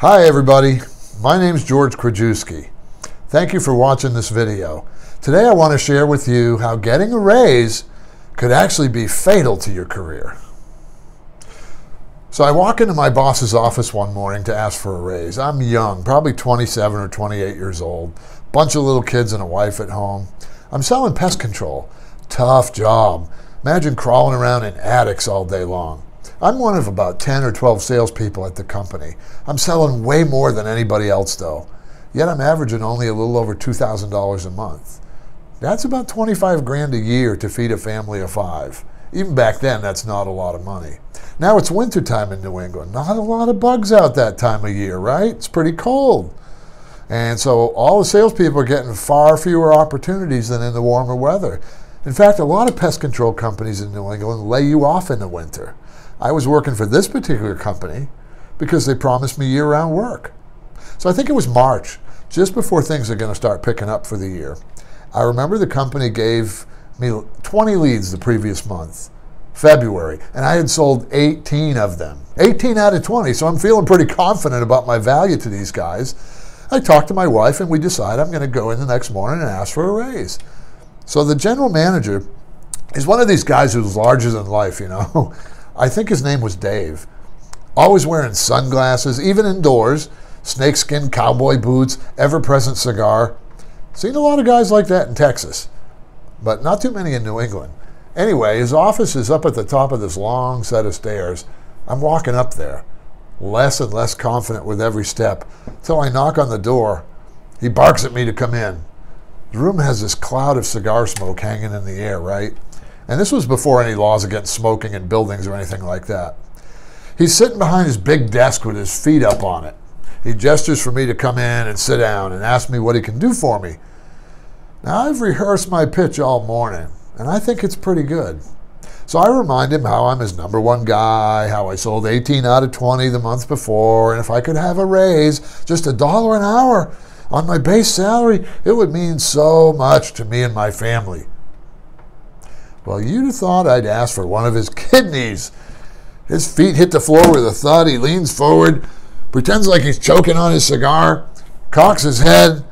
Hi everybody, my name is George Krajewski. Thank you for watching this video. Today I want to share with you how getting a raise could actually be fatal to your career. So I walk into my boss's office one morning to ask for a raise. I'm young, probably 27 or 28 years old, bunch of little kids and a wife at home. I'm selling pest control. Tough job. Imagine crawling around in attics all day long. I'm one of about 10 or 12 salespeople at the company. I'm selling way more than anybody else, though. Yet I'm averaging only a little over $2,000 a month. That's about 25 grand a year to feed a family of five. Even back then, that's not a lot of money. Now it's wintertime in New England. Not a lot of bugs out that time of year, right? It's pretty cold. And so all the salespeople are getting far fewer opportunities than in the warmer weather. In fact, a lot of pest control companies in New England lay you off in the winter. I was working for this particular company because they promised me year round work. So I think it was March, just before things are going to start picking up for the year. I remember the company gave me 20 leads the previous month, February, and I had sold 18 of them. 18 out of 20, so I'm feeling pretty confident about my value to these guys. I talked to my wife and we decide I'm going to go in the next morning and ask for a raise. So the general manager is one of these guys who's larger than life, you know. I think his name was Dave. Always wearing sunglasses, even indoors, snakeskin cowboy boots, ever present cigar. Seen a lot of guys like that in Texas, but not too many in New England. Anyway, his office is up at the top of this long set of stairs. I'm walking up there, less and less confident with every step, till I knock on the door. He barks at me to come in. The room has this cloud of cigar smoke hanging in the air, right? And this was before any laws against smoking in buildings or anything like that. He's sitting behind his big desk with his feet up on it. He gestures for me to come in and sit down and asks me what he can do for me. Now, I've rehearsed my pitch all morning, and I think it's pretty good. So I remind him how I'm his number one guy, how I sold 18 out of 20 the month before, and if I could have a raise, just a dollar an hour on my base salary, it would mean so much to me and my family. Well, you'd have thought I'd ask for one of his kidneys. His feet hit the floor with a thud. He leans forward, pretends like he's choking on his cigar, cocks his head,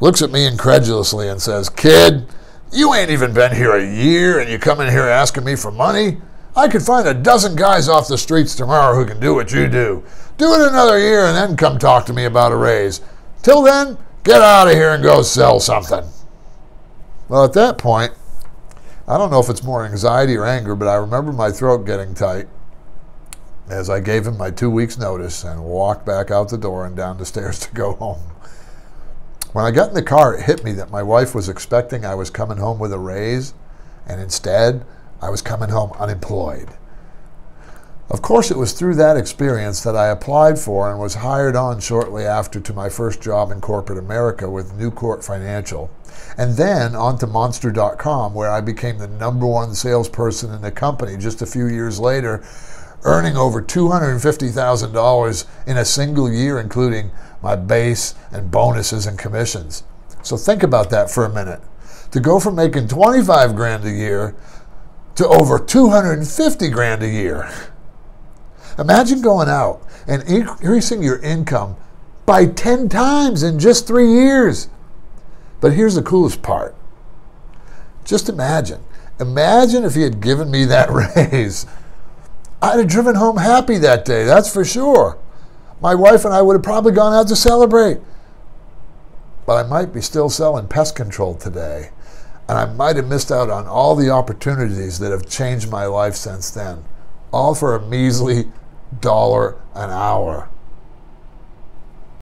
looks at me incredulously, and says, Kid, you ain't even been here a year and you come in here asking me for money? I could find a dozen guys off the streets tomorrow who can do what you do. Do it another year and then come talk to me about a raise. Till then, get out of here and go sell something. Well, at that point, I don't know if it's more anxiety or anger, but I remember my throat getting tight as I gave him my two weeks' notice and walked back out the door and down the stairs to go home. When I got in the car, it hit me that my wife was expecting I was coming home with a raise, and instead, I was coming home unemployed. Of course, it was through that experience that I applied for and was hired on shortly after to my first job in corporate America with Newcourt Financial and then on to Monster.com, where I became the number one salesperson in the company just a few years later, earning over $250,000 in a single year, including my base and bonuses and commissions. So think about that for a minute. To go from making 25 grand a year to over 250 grand a year. Imagine going out and increasing your income by 10 times in just three years. But here's the coolest part. Just imagine. Imagine if he had given me that raise. I'd have driven home happy that day, that's for sure. My wife and I would have probably gone out to celebrate. But I might be still selling pest control today. And I might have missed out on all the opportunities that have changed my life since then. All for a measly dollar an hour.